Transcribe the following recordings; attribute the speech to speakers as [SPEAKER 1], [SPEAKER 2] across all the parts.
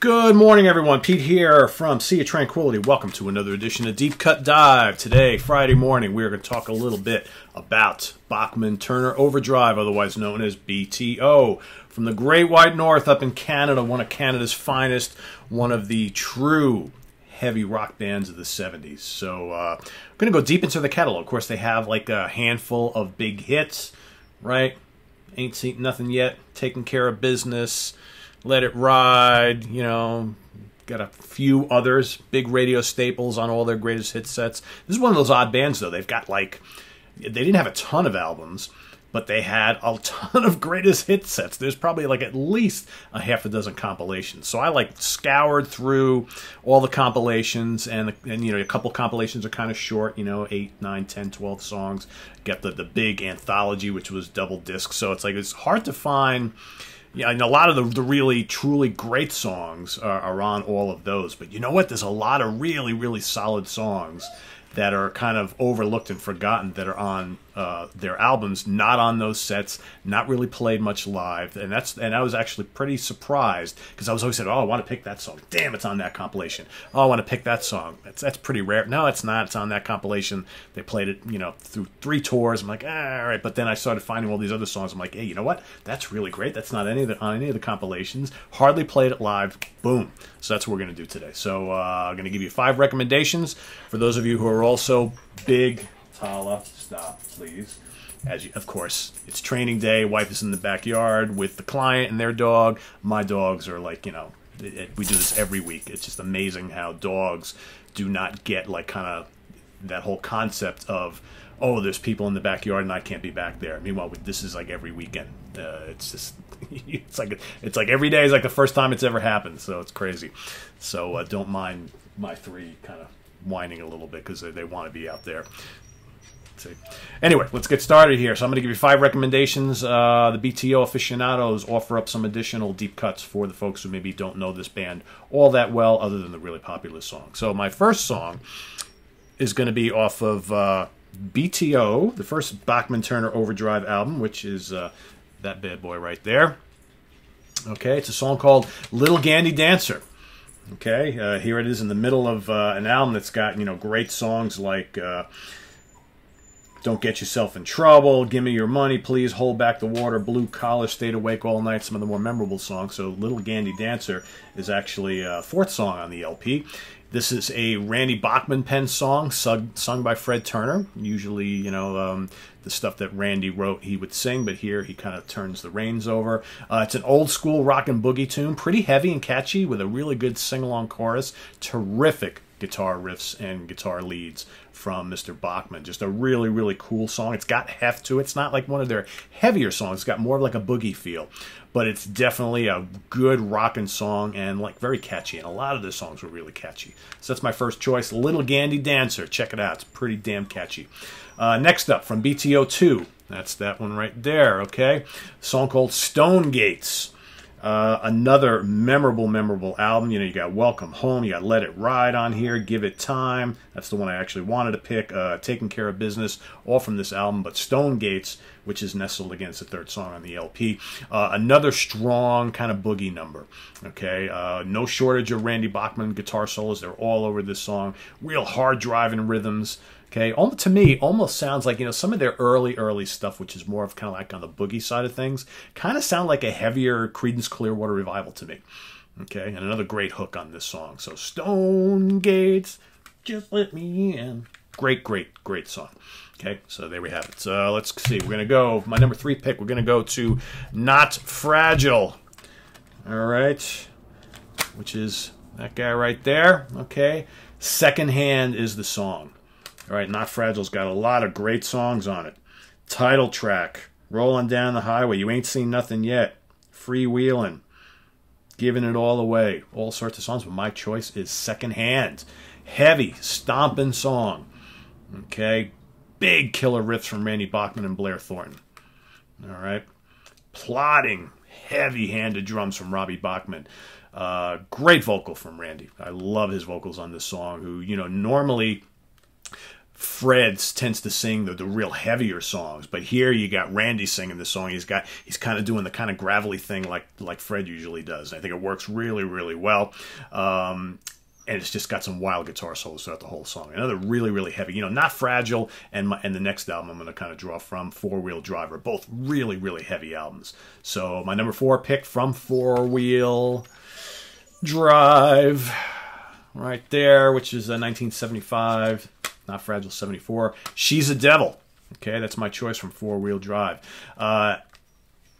[SPEAKER 1] Good morning, everyone. Pete here from Sea of Tranquility. Welcome to another edition of Deep Cut Dive. Today, Friday morning, we are going to talk a little bit about Bachman Turner Overdrive, otherwise known as BTO, from the Great White North up in Canada, one of Canada's finest, one of the true heavy rock bands of the 70s. So, uh, I'm going to go deep into the catalog. Of course, they have like a handful of big hits, right? Ain't Seen Nothing Yet, Taking Care of Business. Let It Ride, you know, got a few others, big radio staples on all their greatest hit sets. This is one of those odd bands, though. They've got like, they didn't have a ton of albums, but they had a ton of greatest hit sets. There's probably like at least a half a dozen compilations. So I like scoured through all the compilations, and, and you know, a couple compilations are kind of short, you know, 8, 9, 10, 12 songs. Get the, the big anthology, which was double disc. So it's like, it's hard to find yeah, and a lot of the, the really truly great songs are, are, on all of those. But you know what? There's a lot of really really solid songs that are kind of overlooked and forgotten that are on uh, their albums, not on those sets, not really played much live, and that's and I was actually pretty surprised because I was always said, oh, I want to pick that song. Damn, it's on that compilation. Oh, I want to pick that song. That's that's pretty rare. No, it's not. It's on that compilation. They played it, you know, through three tours. I'm like, ah, all right, but then I started finding all these other songs. I'm like, hey, you know what? That's really great. That's not any of the on any of the compilations. Hardly played it live. Boom. So that's what we're gonna do today. So uh, I'm gonna give you five recommendations for those of you who are also big Tala, stop, please. As you, of course, it's training day. Wife is in the backyard with the client and their dog. My dogs are like, you know, it, it, we do this every week. It's just amazing how dogs do not get like kind of that whole concept of, oh, there's people in the backyard and I can't be back there. Meanwhile, this is like every weekend. Uh, it's just, it's like it's like every day is like the first time it's ever happened. So it's crazy. So uh, don't mind my three kind of whining a little bit because they, they want to be out there. See. Anyway, let's get started here. So I'm going to give you five recommendations. Uh, the BTO aficionados offer up some additional deep cuts for the folks who maybe don't know this band all that well, other than the really popular song. So my first song is going to be off of uh, BTO, the first Bachman Turner Overdrive album, which is uh, that bad boy right there. Okay, it's a song called Little Gandy Dancer. Okay, uh, here it is in the middle of uh, an album that's got you know great songs like uh, "Don't Get Yourself in Trouble," "Give Me Your Money," "Please Hold Back the Water," "Blue Collar," "Stayed Awake All Night." Some of the more memorable songs. So, "Little Gandy Dancer" is actually a fourth song on the LP. This is a Randy Bachman pen song sung, sung by Fred Turner. Usually, you know, um, the stuff that Randy wrote, he would sing, but here he kind of turns the reins over. Uh, it's an old school rock and boogie tune, pretty heavy and catchy with a really good sing along chorus. Terrific guitar riffs and guitar leads from Mr. Bachman. Just a really, really cool song. It's got heft to it. It's not like one of their heavier songs. It's got more of like a boogie feel. But it's definitely a good rocking song and like very catchy. And a lot of the songs were really catchy. So that's my first choice. Little Gandy Dancer. Check it out. It's pretty damn catchy. Uh, next up from BTO 2. That's that one right there, okay? A song called Stone Gates. Uh, another memorable, memorable album. You know, you got Welcome Home, you got Let It Ride on here, Give It Time. That's the one I actually wanted to pick. Uh, Taking Care of Business, all from this album. But Stone Gates, which is nestled against the third song on the LP. Uh, another strong kind of boogie number. Okay, uh, no shortage of Randy Bachman guitar solos. They're all over this song. Real hard driving rhythms. Okay, to me, almost sounds like you know some of their early, early stuff, which is more of kind of like on the boogie side of things, kind of sound like a heavier Creedence Clearwater Revival to me. Okay, and another great hook on this song. So Stone Gates, just let me in. Great, great, great song. Okay, so there we have it. So let's see. We're gonna go. My number three pick. We're gonna go to Not Fragile. All right, which is that guy right there. Okay, Secondhand is the song. All right, Not Fragile's got a lot of great songs on it. Title track, Rolling Down the Highway, You Ain't Seen Nothing Yet, Freewheeling, Giving It All Away, all sorts of songs, but my choice is Secondhand. Heavy, stomping song. Okay, big killer riffs from Randy Bachman and Blair Thornton. All right, plotting, heavy-handed drums from Robbie Bachman. Uh, great vocal from Randy. I love his vocals on this song. Who you know normally Fred tends to sing the, the real heavier songs, but here you got Randy singing the song. He's got he's kind of doing the kind of gravelly thing like like Fred usually does. I think it works really really well. Um, and it's just got some wild guitar solos throughout the whole song. Another really, really heavy, you know, not fragile, and my, and the next album I'm going to kind of draw from Four Wheel Drive are both really, really heavy albums. So my number four pick from Four Wheel Drive, right there, which is a 1975, not fragile 74. She's a Devil. Okay, that's my choice from Four Wheel Drive. Uh,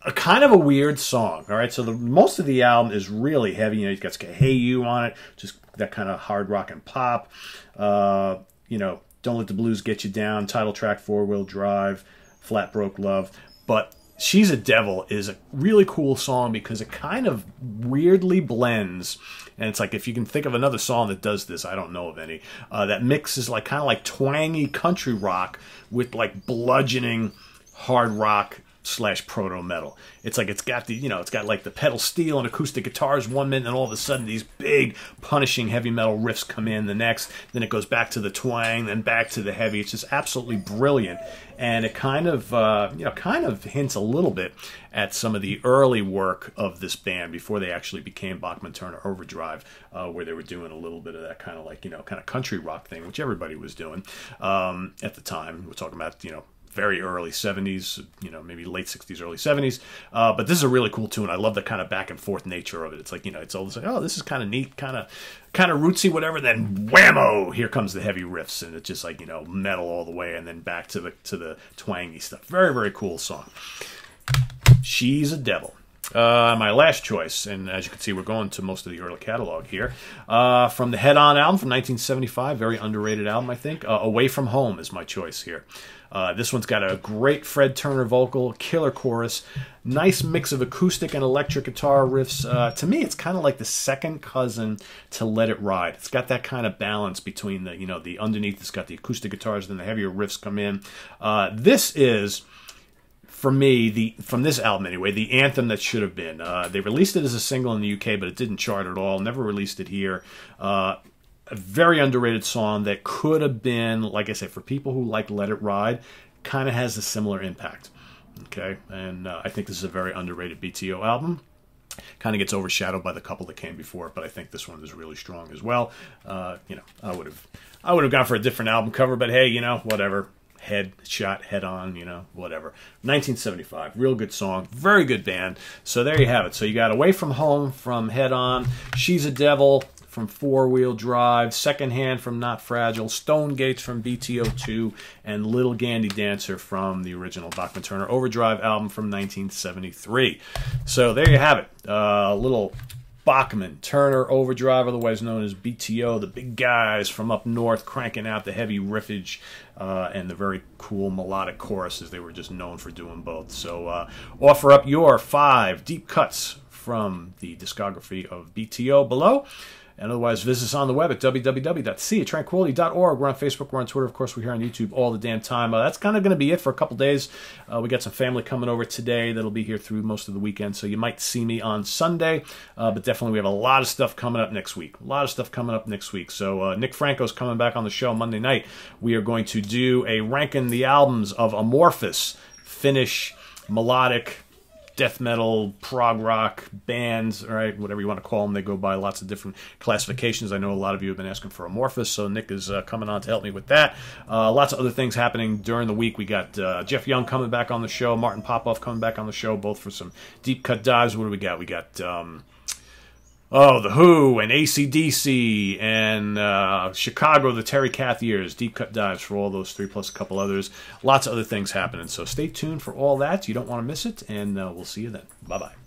[SPEAKER 1] a kind of a weird song. All right, so the most of the album is really heavy. You know, you've got "Hey You" on it, just that kind of hard rock and pop. Uh, you know, Don't Let the Blues Get You Down, title track, Four Wheel Drive, Flat Broke Love. But She's a Devil is a really cool song because it kind of weirdly blends. And it's like if you can think of another song that does this, I don't know of any. Uh, that mixes like kind of like twangy country rock with like bludgeoning hard rock slash proto metal. It's like it's got the you know it's got like the pedal steel and acoustic guitars one minute, and all of a sudden these big punishing heavy metal riffs come in the next. Then it goes back to the twang, then back to the heavy. It's just absolutely brilliant, and it kind of uh, you know kind of hints a little bit at some of the early work of this band before they actually became Bachman Turner Overdrive, uh, where they were doing a little bit of that kind of like you know kind of country rock thing, which everybody was doing um, at the time. We're talking about you know very early 70s, you know, maybe late 60s, early 70s. Uh, but this is a really cool tune. I love the kind of back and forth nature of it. It's like, you know, it's always like, oh, this is kind of neat, kind of kind of rootsy, whatever. Then whammo, here comes the heavy riffs, and it's just like, you know, metal all the way, and then back to the to the twangy stuff. Very, very cool song. She's a devil. Uh, my last choice, and as you can see, we're going to most of the early catalog here. Uh, from the Head On album from 1975, very underrated album, I think. Uh, Away From Home is my choice here. Uh, this one's got a great Fred Turner vocal, killer chorus, nice mix of acoustic and electric guitar riffs. Uh, to me, it's kind of like the second cousin to Let It Ride. It's got that kind of balance between the, you know, the underneath, it's got the acoustic guitars, then the heavier riffs come in. Uh, this is for me, the from this album anyway, the anthem that should have been. Uh, they released it as a single in the UK, but it didn't chart at all. Never released it here. Uh, a very underrated song that could have been, like I said, for people who like Let It Ride, kind of has a similar impact. Okay, and uh, I think this is a very underrated BTO album. Kind of gets overshadowed by the couple that came before, but I think this one is really strong as well. Uh, you know, I would have, I would have gone for a different album cover, but hey, you know, whatever head shot head on, you know, whatever. 1975, real good song, very good band. So there you have it. So you got Away from Home from Head On, She's a Devil from Four Wheel Drive, Secondhand from Not Fragile, Stone Gates from BTO2, and Little Gandy Dancer from the original Bachman Turner Overdrive album from 1973. So there you have it. A uh, little Bachman, Turner, Overdrive, otherwise known as BTO, the big guys from up north cranking out the heavy riffage uh, and the very cool melodic choruses. They were just known for doing both. So uh, offer up your five deep cuts from the discography of BTO below. And otherwise, visit us on the web at www.seatranquility.org. We're on Facebook, we're on Twitter, of course, we're here on YouTube all the damn time. Uh, that's kind of going to be it for a couple days. Uh, we got some family coming over today that'll be here through most of the weekend, so you might see me on Sunday. Uh, but definitely, we have a lot of stuff coming up next week. A lot of stuff coming up next week. So uh, Nick Franco's coming back on the show Monday night. We are going to do a ranking the albums of Amorphis, Finnish, melodic death metal, prog rock bands, right, whatever you want to call them. They go by lots of different classifications. I know a lot of you have been asking for Amorphis, so Nick is uh, coming on to help me with that. Uh, lots of other things happening during the week. We got uh, Jeff Young coming back on the show, Martin Popoff coming back on the show, both for some deep cut dives. What do we got? We got. Um, Oh, The Who and ACDC and uh, Chicago, the Terry Kath years, deep cut dives for all those three plus a couple others. Lots of other things happening. So stay tuned for all that. You don't want to miss it, and uh, we'll see you then. Bye bye.